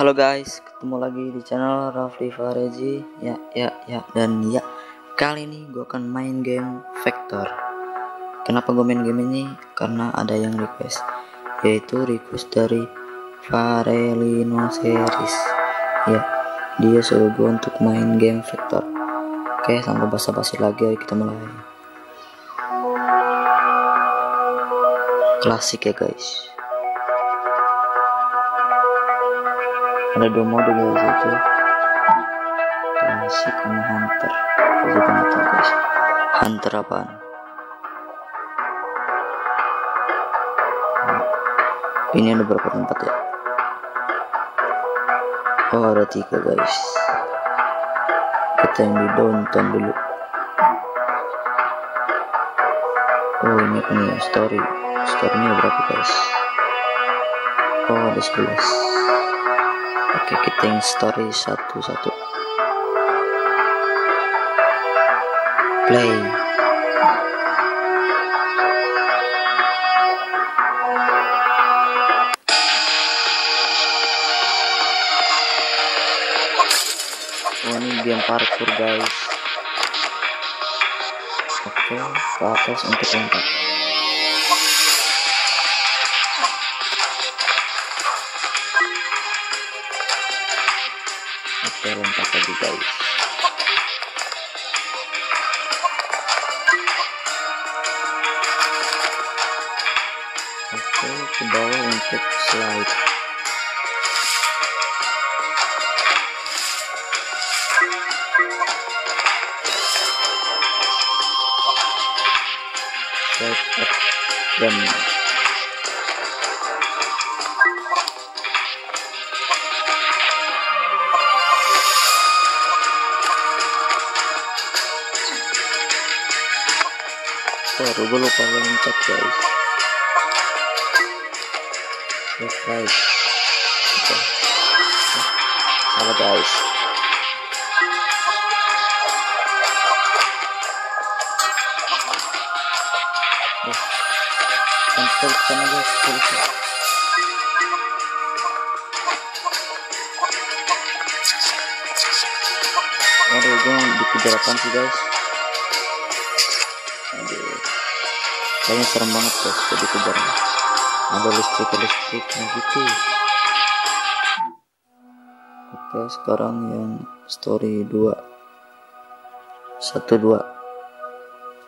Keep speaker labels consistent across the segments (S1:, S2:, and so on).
S1: Halo guys, ketemu lagi di channel Rafli Farezi. Ya, ya, ya, dan ya Kali ini gue akan main game Vector. Kenapa gue main game ini? Karena ada yang request Yaitu request dari Farelino Series. Ya, dia suruh gue untuk main game Vector. Oke, sampai basa-basi lagi, ayo kita mulai. Klasik ya guys ada dua mode guys itu klasik sama hunter. Aku juga nggak guys. Hunter apaan? Ini ada berapa tempat ya? Oh ada tiga guys. Kita yang di downtown dulu. Oh ini ini story. Storynya berapa guys? Oh ada 11 Oke story satu-satu. Play. Oh ini game parkour guys. Oke ke atas untuk lompat Guys Oke ke bawah untuk slide. Slide up dan Baru gue lupa loncat guys Left right Oke Salah guys Oh Sampai ke sana guys Terus Aduh gue dikejar apaan sih guys Aduh kayaknya serem banget guys jadi kejar ada listrik listriknya gitu. Oke sekarang yang story 2 satu dua.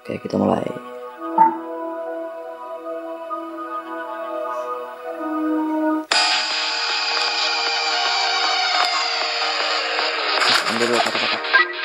S1: Oke kita mulai. Ambil dulu kata-kata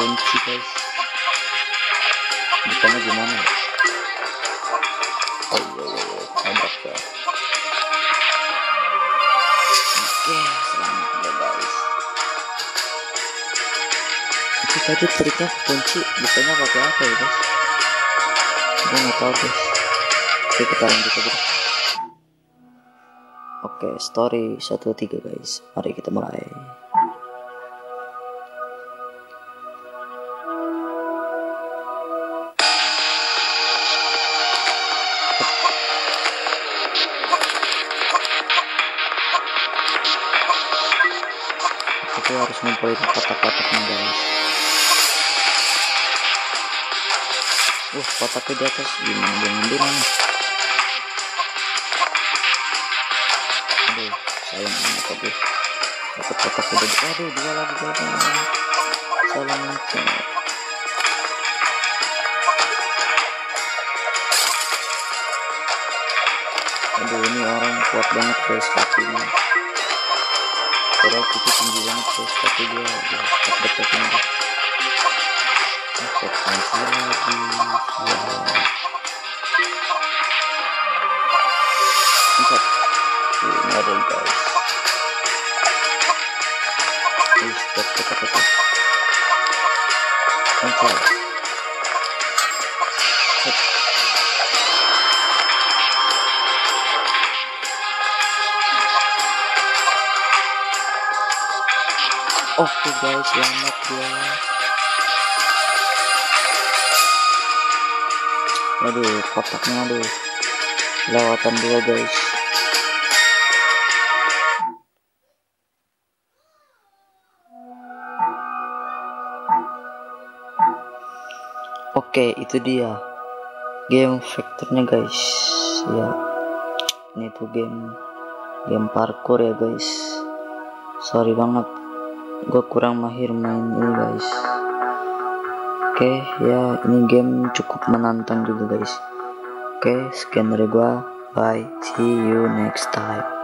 S1: kunci guys. Bukannya gimana? Oh iya iya iya, nabrak ya. Oke, selamat ya guys. Itu tadi triknya kunci, bukannya pakai apa ya guys? Gue nggak tahu guys. Oke kita lanjut aja. deh. Oke, story 13 guys. Mari kita mulai. Kita harus ngumpulin kotak-kotaknya guys. Uh, kotaknya di atas gimana dia ngambil nih? Aduh, sayang banget tadi. Dapat kotak udah, aduh dua lagi guys. Salah macam. Aduh ini orang kuat banget guys kakinya. Padahal kita tinggi banget guys, tapi dia Oke guys, selamat ya. Aduh, kotaknya aduh. Lewatan dua guys. Oke, itu dia. Game vektornya guys. Ya. Ini tuh game game parkour ya guys. Sorry banget. Gue kurang mahir main ini guys. Oke, ya ini game cukup menantang juga guys. Oke, sekian dari gue. Bye. See you next time.